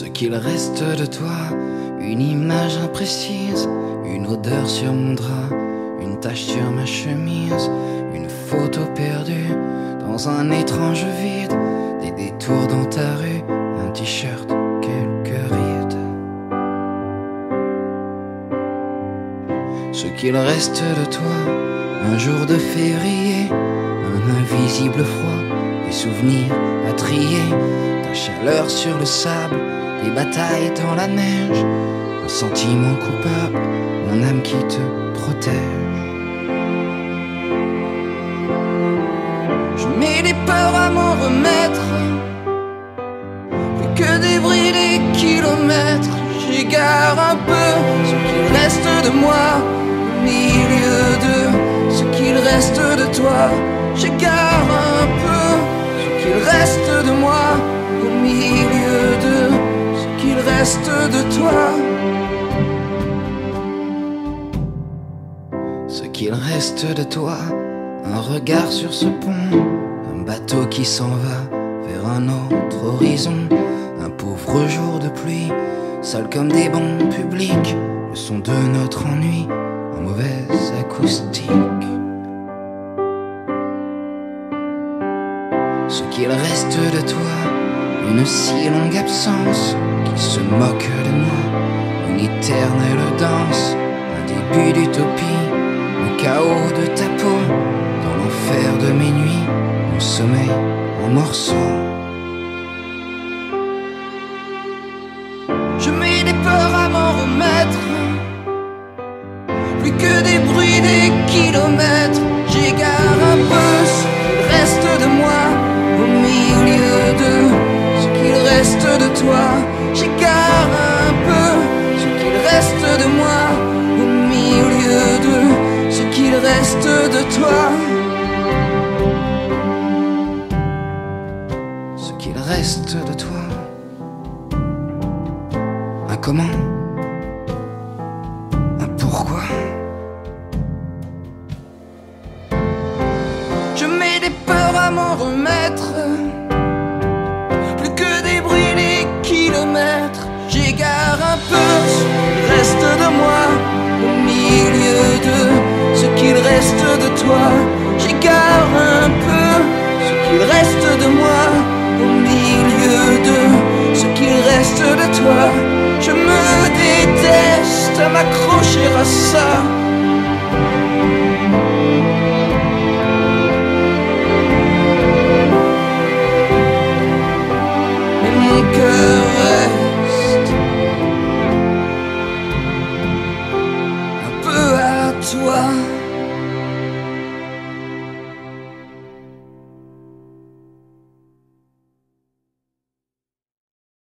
Ce qu'il reste de toi, une image imprécise, une odeur sur mon drap, une tache sur ma chemise, une photo perdue dans un étrange vide, des détours dans ta rue, un t-shirt, quelques rides. Ce qu'il reste de toi, un jour de février, un invisible froid, des souvenirs à trier, ta chaleur sur le sable, des batailles dans la neige, un sentiment coupable, mon âme qui te protège. Je mets des peurs à m'en remettre, plus que des bris, des kilomètres, j'égare un peu ce qu'il reste de moi, au milieu de ce qu'il reste de toi, j'égare un peu ce qu'il reste de moi, Ce qu'il reste de toi, un regard sur ce pont, un bateau qui s'en va vers un autre horizon, un pauvre jour de pluie, seul comme des bancs publics, le son de notre ennui, en mauvaise acoustique. Ce qu'il reste de toi, une si longue absence qui se moque de moi, une éternelle danse, un début d'utopie, le chaos de ta peau, dans l'enfer de mes nuits, mon sommeil en morceaux. Je mets des peurs à m'en remettre, plus que des bruits, des kilomètres, de toi. Un comment? Un pourquoi? Je mets des peurs à m'en remettre Plus que des bruits, des kilomètres. J'égare un peu ce reste de moi Au milieu de ce qu'il reste de toi. J'égare un peu ce qu'il reste de moi te abraçar.